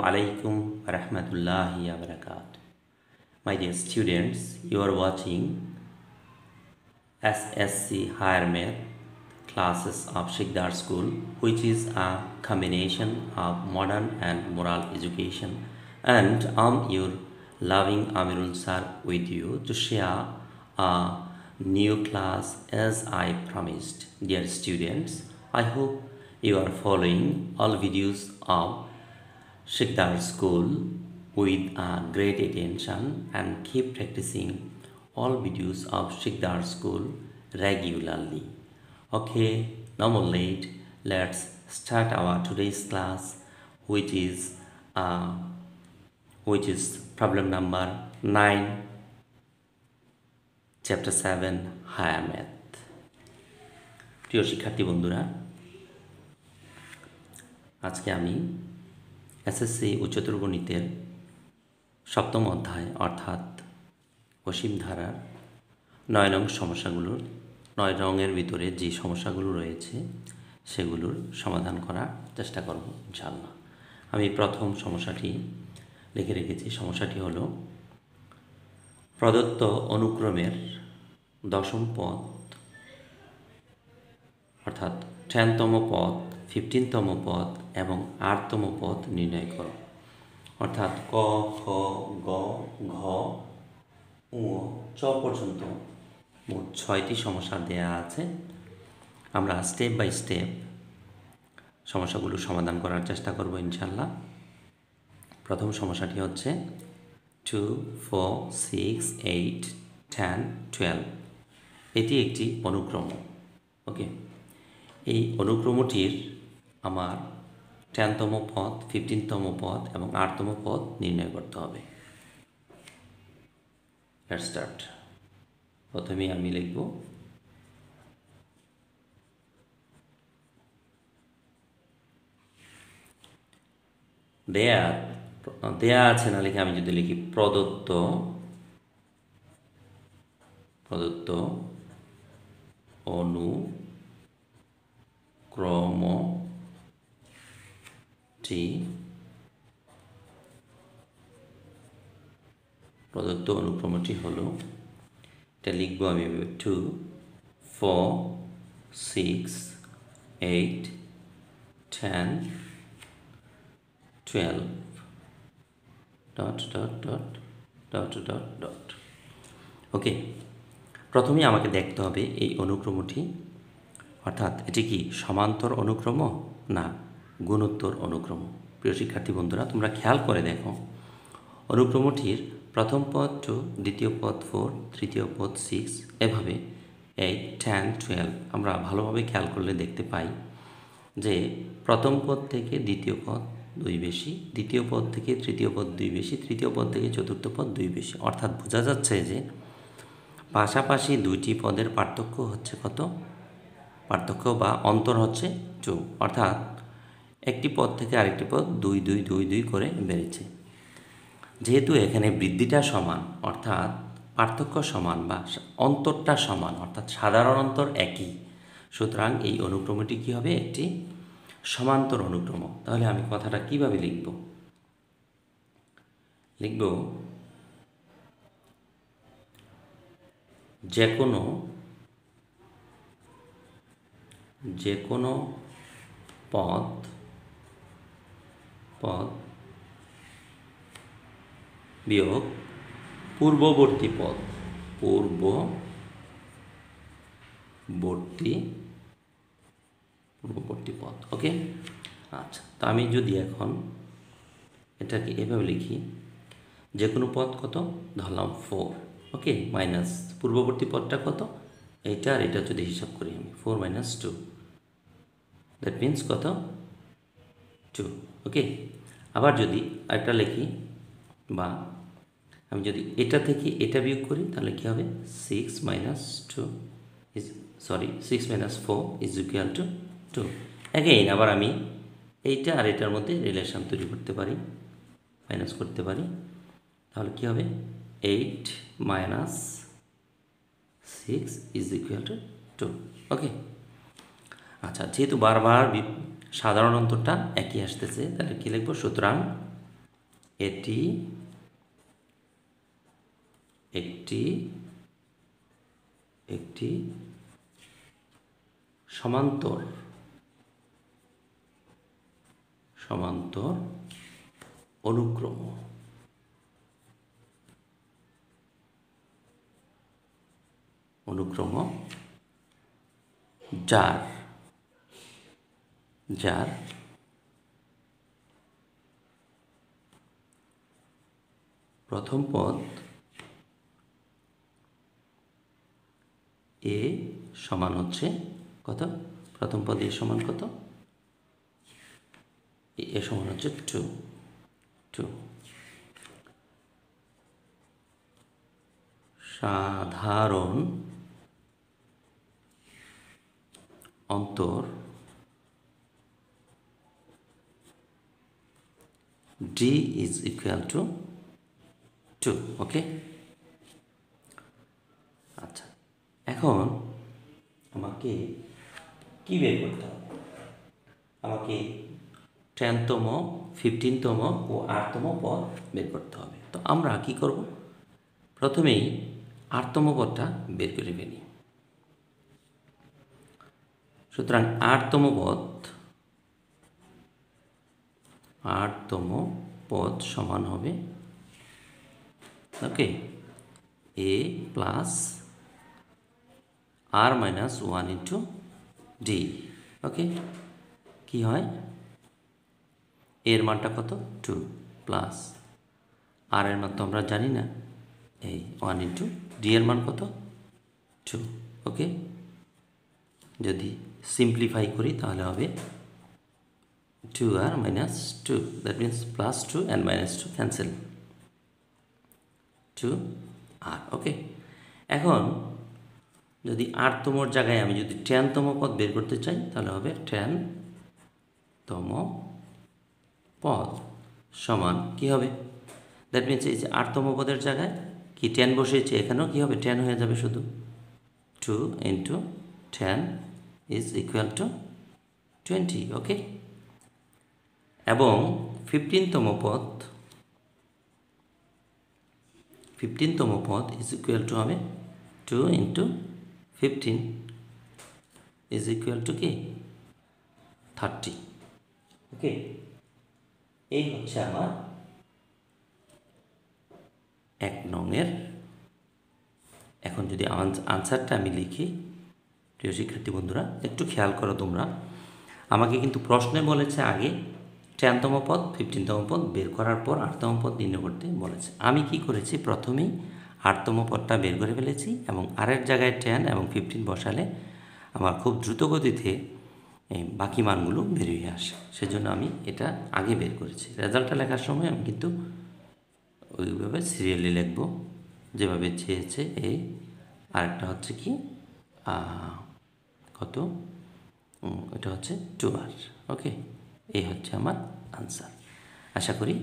Alaikum wa rahmatullahi wa barakatuh. My dear students, you are watching SSC Higher Math classes of Shikdar School, which is a combination of modern and moral education. And I'm your loving Amirul Sir with you to share a new class as I promised. Dear students, I hope you are following all videos of Shikdar School with a great attention and keep practicing all videos of Shikdar School regularly. Okay, no more late. Let's start our today's class, which is uh, which is problem number nine, chapter seven, higher math. প্রিয় শিক্ষার্থী বন্ধুরা আজকে আমি SSC উচ্চতর গণিতের সপ্তম অধ্যায়, অর্থাৎ অসীম ধারার নয় নং সমস্যাগুলোর, নয় রঙের ভিতরে যে সমস্যাগুলো রয়েছে, সেগুলোর সমাধান করার চেষ্টা করব ইনশাল্লাহ আমি প্রথম সমস্যাটি লিখে রেখেছি। সমস্যাটি হলো, প্রদত্ত অনুক্রমের দশম পদ, অর্থাৎ টেনতম পদ ফিফটিনতম পদ এবং আটতম পদ নির্ণয় করো। অর্থাৎ ক, খ, গ, ঘ, উ চ পর্যন্ত মোট ছয়টি সমস্যা দেয়া আছে। আমরা স্টেপ বাই স্টেপ সমস্যাগুলো সমাধান করার চেষ্টা করব ইনশাল্লাহ প্রথম সমস্যাটি হচ্ছে two four six eight ten twelve এটি একটি অনুক্রম ওকে এই অনুক্রমটির আমার টেনতম পদ ফিফটিনতম পদ এবং আটতম পদ নির্ণয় করতে হবে। স্টার্ট প্রথমে আমি লিখব দেয়া দেয়া আছে না লিখে আমি যদি লিখি প্রদত্ত প্রদত্ত অনুক্রমটি প্রদত্ত অনুক্রমটি হলো, এটা লিখব আমি two four six eight ten twelve dot dot dot dot dot dot okay প্রথমে আমাকে দেখতে হবে এই অনুক্রমটি, অর্থাৎ এটি কি সমান্তর অনুক্রম? না। গুণোত্তর অনুক্রম। প্রিয় শিক্ষার্থী বন্ধুরা, তোমরা খেয়াল করে দেখো, অনুক্রমটির প্রথম পদ টু দ্বিতীয় পদ ফোর তৃতীয় পদ সিক্স এভাবে এইট টেন টুয়েলভ আমরা ভালোভাবে খেয়াল করলে দেখতে পাই যে প্রথম পদ থেকে দ্বিতীয় পদ দুই বেশি, দ্বিতীয় পদ থেকে তৃতীয় পদ দুই বেশি, তৃতীয় পদ থেকে চতুর্থ পদ দুই বেশি। অর্থাৎ বোঝা যাচ্ছে যে পাশাপাশি দুইটি পদের পার্থক্য হচ্ছে কত? পার্থক্য বা অন্তর হচ্ছে টু অর্থাৎ একটি পদ থেকে আরেকটি পদ দুই দুই দুই দুই করে বেড়েছে। যেহেতু এখানে বৃদ্ধিটা সমান, অর্থাৎ পার্থক্য সমান বা অন্তরটা সমান, অর্থাৎ সাধারণ অন্তর একই, সুতরাং এই অনুক্রমটি কী হবে? একটি সমান্তর অনুক্রম। তাহলে আমি কথাটা কীভাবে লিখব? লিখব যে কোনো যে কোনো পদ পদ বিয়োগ পূর্ববর্তী পদ। পূর্ববর্তী পূর্ববর্তী পদ, ওকে? আচ্ছা তো আমি যদি এখন এটাকে এভাবে লিখি যে কোনো পদ কত? ধরলাম ফোর ওকে? মাইনাস পূর্ববর্তী পদটা কত? এইটা আর এটা যদি হিসাব করি আমি four minus two that means কত? টু ওকে আবার যদি আরেকটা লিখি, বা আমি যদি এটা থেকে এটা বিয়োগ করি, তাহলে কী হবে? Six minus two is sorry six minus four is equal to two again আবার আমি এইটা আর এটার মধ্যে রিলেশন তৈরি করতে পারি মাইনাস করতে পারি। তাহলে কী হবে? Eight minus six is equal to two okay আচ্ছা যেহেতু বারবার সাধারণ অন্তরটা একই আসতেছে। তাহলে কী লিখব? সুতরাং এটি একটি একটি সমান্তর সমান্তর অনুক্রম। অনুক্রম যার যার প্রথম পদ এ সমান হচ্ছে কত? প্রথম পদ এ সমান কত? এ সমান হচ্ছে টু। টু। সাধারণ অন্তর D is equal to two okay আচ্ছা এখন আমাকে কি বের করতে হবে? আমাকে টেনতম ফিফটিনতম ও আটতম পদ বের করতে হবে। তো আমরা কি করব? প্রথমেই আটতম পদটা বের করে ফেলি। সুতরাং আটতম পদ আটতম পদ সমান হবে। Okay A plus R minus one into D okay কি হয়? এর মানটা কত? টু প্লাস আর এর মান তো আমরা জানি না। এই ওয়ান ইন্টু ডি এর মান কত? টু ওকে যদি সিম্পলিফাই করি তাহলে হবে two R minus two that means plus two and minus two cancel two R okay এখন যদি আটতমর জায়গায় আমি যদি টেনতম পদ বের করতে চাই, তাহলে হবে টেন তম পদ সমান কি হবে? দ্যাট মিনস এই যে আটতম পদের জায়গায় কি টেন বসিয়েছে, এখানেও কি হবে? টেন হয়ে যাবে শুধু। Two into ten is equal to twenty okay এবং ফিফটিনতম পদ ফিফটিনতম পদ ইজ ইকুয়াল টু হবে two into fifteen is equal to কি? থার্টি ওকে এই হচ্ছে আমার এক নংয়ের, এখন যদি আনসারটা আমি লিখি, প্রিয় শিক্ষার্থী বন্ধুরা, একটু খেয়াল করো তোমরা। আমাকে কিন্তু প্রশ্নে বলেছে আগে টেনতম পদ ফিফটিনতম পদ বের করার পর আটতম পদ নির্ণয় করতে বলেছে। আমি কি করেছি? প্রথমেই আটতম পদটা বের করে ফেলেছি এবং আরের জায়গায় টেন এবং ফিফটিন বসালে আমার খুব দ্রুত গতিতে বাকি মানগুলো বেরিয়ে আসে। সেজন্য আমি এটা আগে বের করেছি। রেজাল্টটা লেখার সময় আমি কিন্তু ওইভাবে সিরিয়ালি লিখব। যেভাবে চেয়েছে এই আরেকটা হচ্ছে কি? কত? এটা হচ্ছে টু আর ওকে এই হচ্ছে আমার আনসার আশা করি